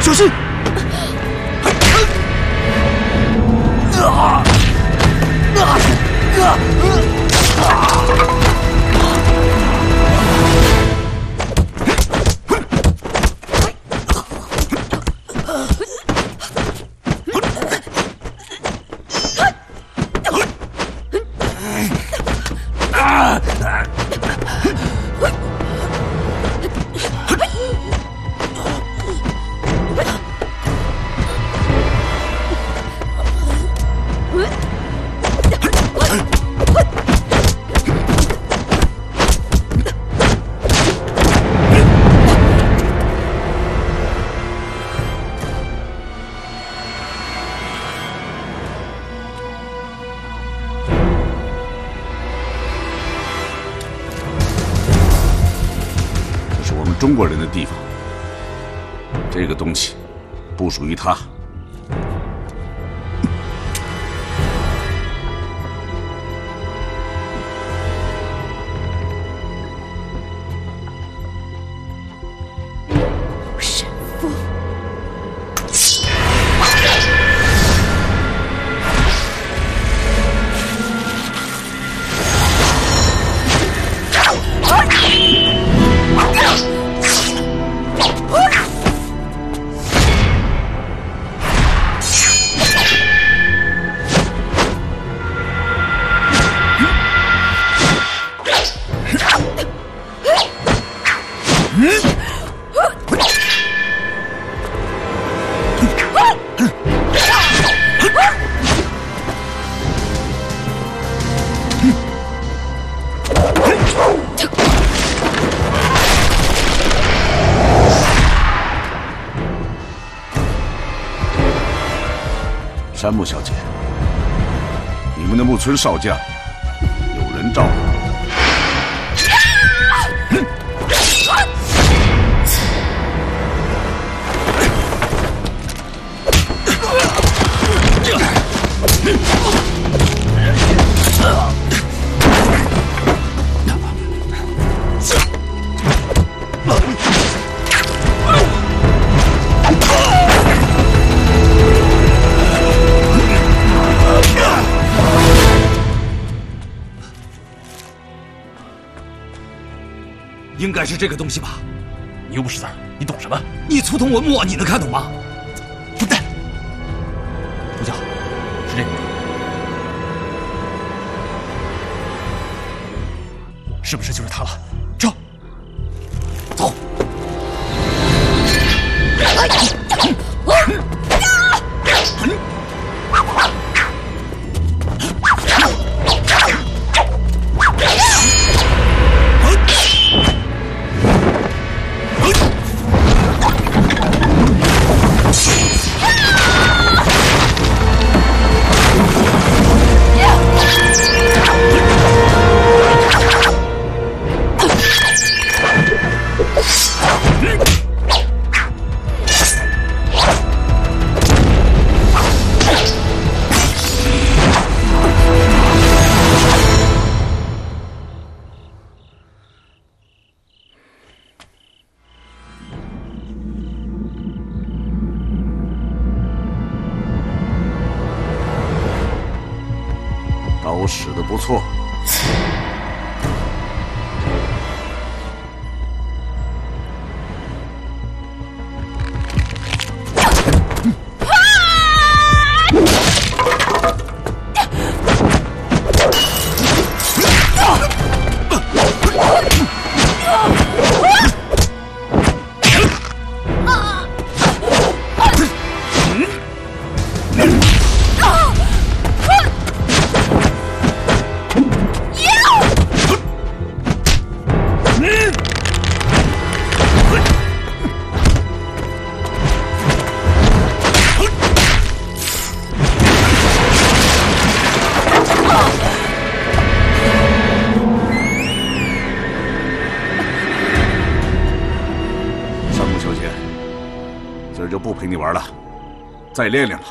小心啊啊啊啊啊啊。中国人的地方，这个东西不属于他。山木小姐，你们的木村少将有人照顾。该是这个东西吧？你又不识字，你懂什么？你粗通文墨，你能看懂吗？混蛋！主教，是这个，是不是就是他了？刀使的不错。不陪你玩了，再练练吧。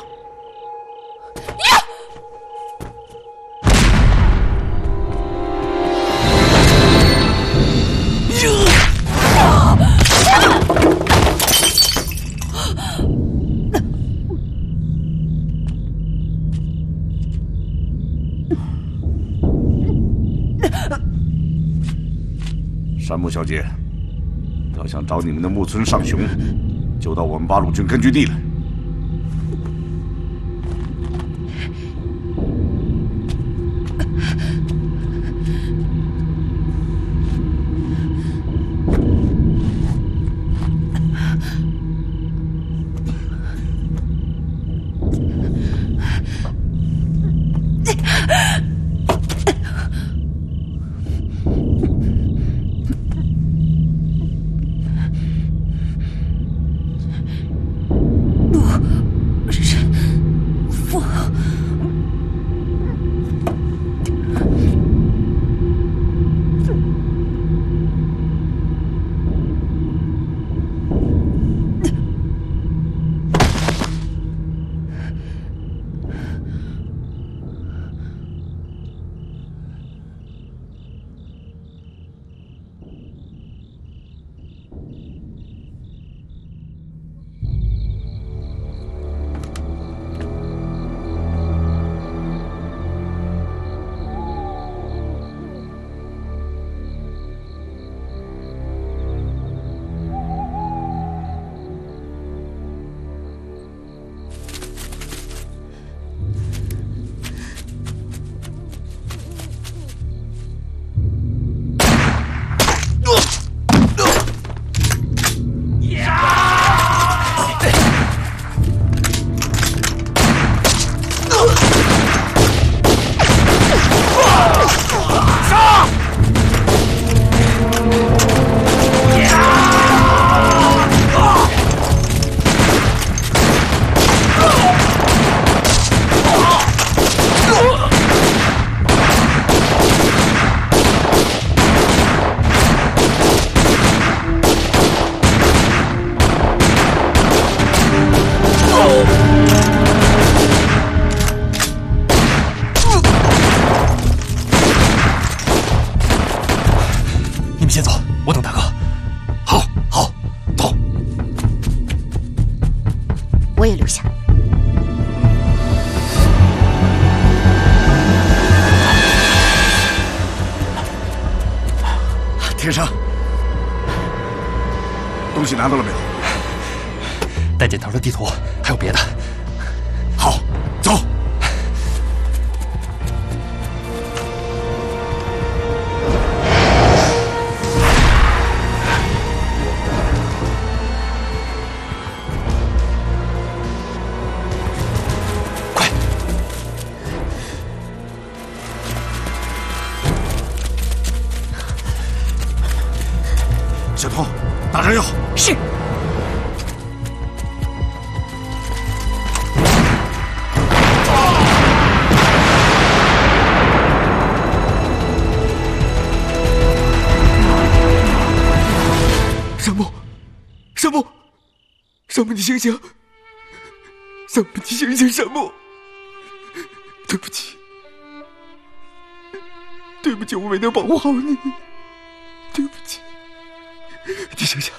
山木小姐，要想找你们的木村上雄。就到我们八路军根据地来。天生，东西拿到了没有？带箭头的地图，还有别的。打炸药。是。山木，山木，山木，你醒醒！山木，你醒醒！山木，对不起，对不起，我没能保护好你，对不起，你醒醒！